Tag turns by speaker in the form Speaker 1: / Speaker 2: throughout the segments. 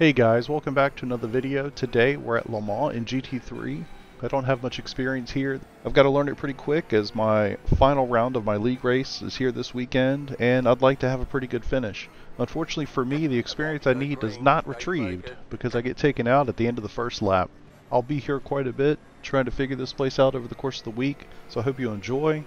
Speaker 1: Hey guys, welcome back to another video. Today we're at Le Mans in GT3. I don't have much experience here. I've got to learn it pretty quick as my final round of my league race is here this weekend and I'd like to have a pretty good finish. Unfortunately for me, the experience I need is not retrieved because I get taken out at the end of the first lap. I'll be here quite a bit trying to figure this place out over the course of the week, so I hope you enjoy.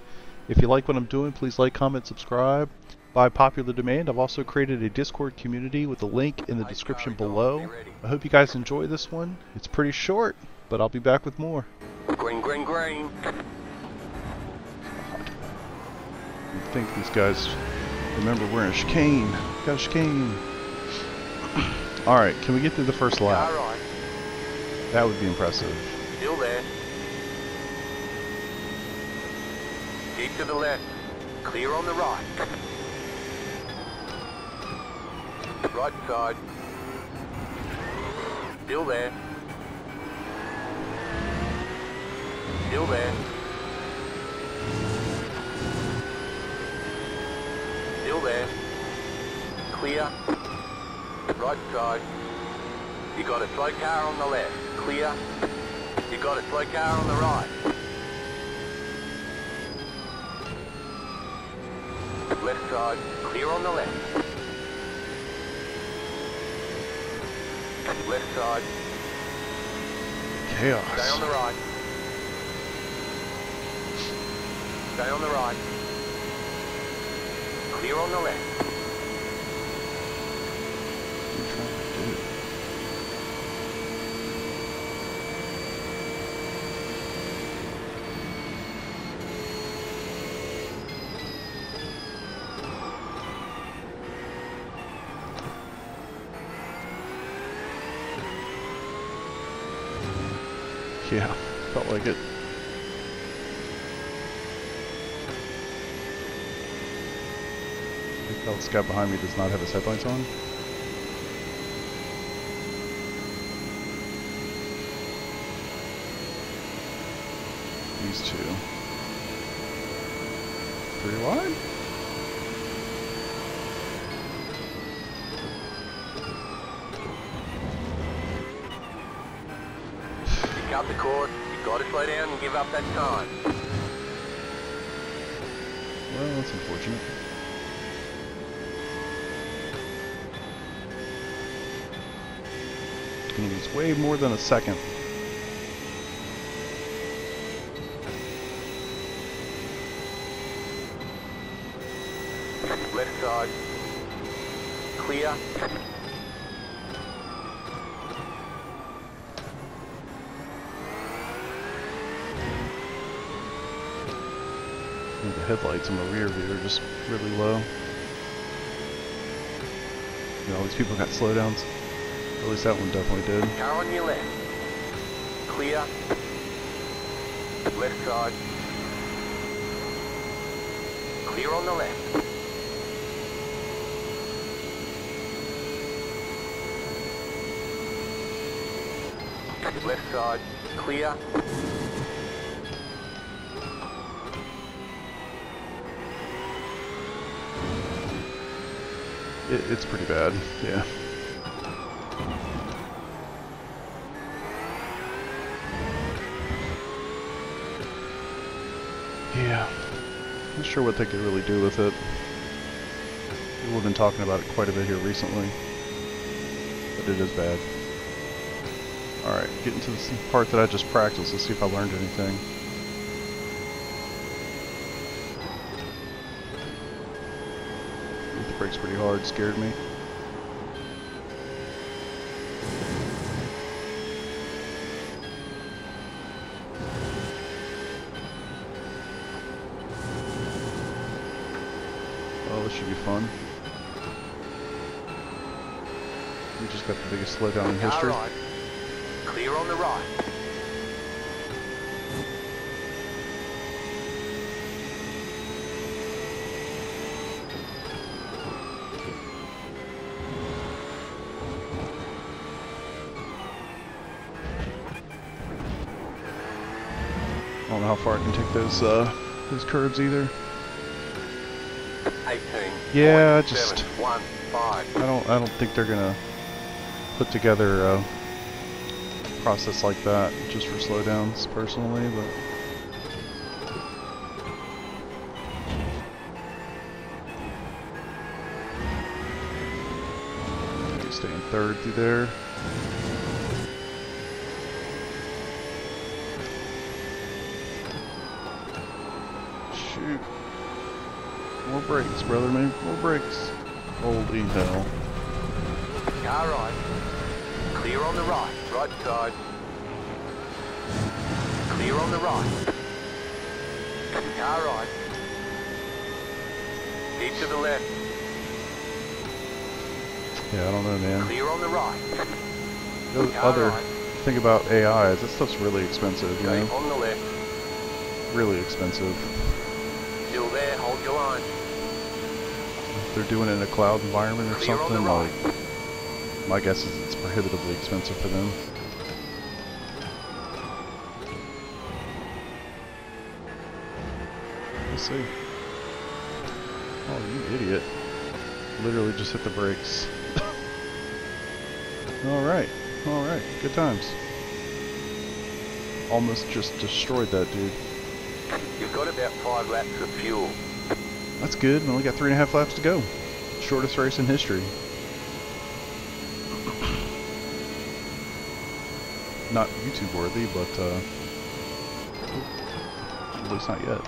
Speaker 1: If you like what I'm doing, please like, comment, subscribe. By popular demand, I've also created a Discord community with a link in the description below. I hope you guys enjoy this one. It's pretty short, but I'll be back with more.
Speaker 2: Green, green, green.
Speaker 1: I think these guys remember we're in a chicane. Got a chicane. Alright, can we get through the first lap?
Speaker 2: Right.
Speaker 1: That would be impressive.
Speaker 2: Still there. Keep to the left. Clear on the right. Right side. Still there. Still there. Still there. Clear. Right side. You got a slow car on the left. Clear. You got a slow car on the right. Left side. Clear on the left. Left side.
Speaker 1: Chaos.
Speaker 2: Stay on the right. Stay on the right. Clear on the left.
Speaker 1: Yeah, felt like it. Tell this guy behind me does not have his headlights on. These two. Three wide?
Speaker 2: Got to slow down and give up that time.
Speaker 1: Well, that's unfortunate. Gonna lose way more than a second.
Speaker 2: Left side. Clear.
Speaker 1: I think the headlights in the rear view are just really low. You know, all these people got slowdowns. At least that one definitely did.
Speaker 2: Car on your left. Clear. Left side. Clear on the left. Left side. Clear.
Speaker 1: It, it's pretty bad, yeah. Yeah. Not sure what they could really do with it. People have been talking about it quite a bit here recently. But it is bad. Alright, getting to the part that I just practiced. Let's see if I learned anything. The brakes pretty hard, scared me. Oh, this should be fun. We just got the biggest slowdown in history.
Speaker 2: Clear on the right.
Speaker 1: Know how far I can take those uh, those curves either.
Speaker 2: 18.
Speaker 1: Yeah, just-
Speaker 2: one.
Speaker 1: I don't I don't think they're gonna put together a process like that just for slowdowns personally, but. Stay in third through there. Shoot. More brakes, brother, man. More brakes. Holy hell.
Speaker 2: Car right. Clear on the right. Right side. Clear on the right. Car right. Keep to the left.
Speaker 1: Yeah, I don't know, man.
Speaker 2: Clear on the right.
Speaker 1: The
Speaker 2: Car
Speaker 1: other
Speaker 2: right.
Speaker 1: thing about AI is that stuff's really expensive, you know?
Speaker 2: on the left.
Speaker 1: Really expensive.
Speaker 2: Still there. Hold your line.
Speaker 1: If they're doing it in a cloud environment or
Speaker 2: Clear
Speaker 1: something, like, my guess is it's prohibitively expensive for them. Let's see. Oh, you idiot. Literally just hit the brakes. alright, alright, good times. Almost just destroyed that dude.
Speaker 2: You've got about five laps of fuel.
Speaker 1: That's good. We only got three and a half laps to go. Shortest race in history. Not YouTube worthy, but uh, at least not yet.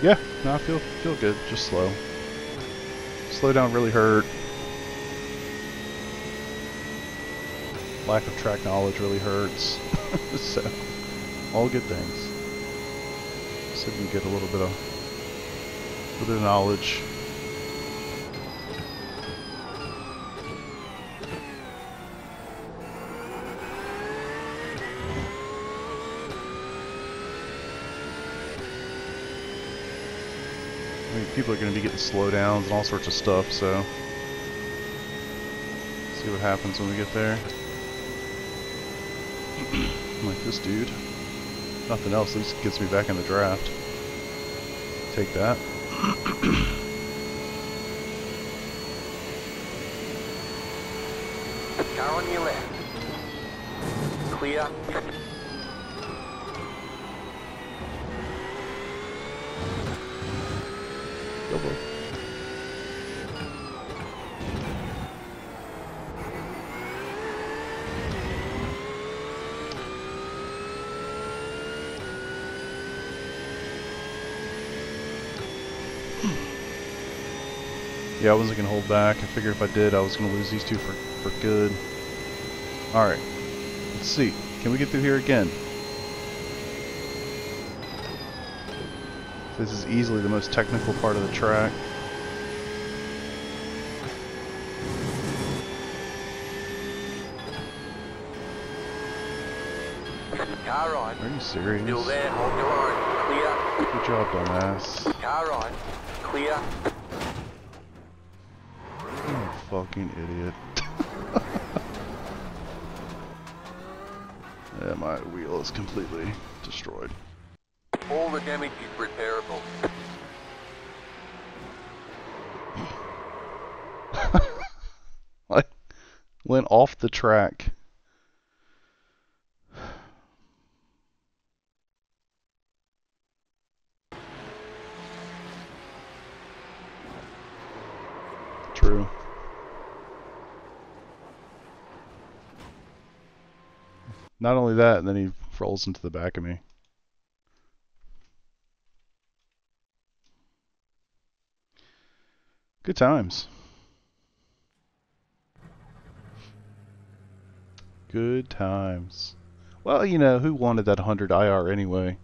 Speaker 1: Yeah, no, I feel feel good. Just slow. Slow down really hurt. Lack of track knowledge really hurts. so, all good things. So you can get a little bit of, little bit of knowledge. I mean, people are going to be getting slowdowns and all sorts of stuff, so see what happens when we get there. Like this dude. Nothing else, at least gets me back in the draft. Take that.
Speaker 2: Car on your left. Clear.
Speaker 1: Go, Yeah, I wasn't gonna hold back. I figured if I did, I was gonna lose these two for, for good. Alright. Let's see. Can we get through here again? This is easily the most technical part of the track.
Speaker 2: Car right.
Speaker 1: Are you serious?
Speaker 2: Still there. Hold your line. Clear.
Speaker 1: Good job, dumbass.
Speaker 2: Car right. Clear.
Speaker 1: Fucking idiot. yeah, my wheel is completely destroyed.
Speaker 2: All the damage is repairable.
Speaker 1: I went off the track. Not only that, and then he rolls into the back of me. Good times. Good times. Well, you know, who wanted that 100 IR anyway?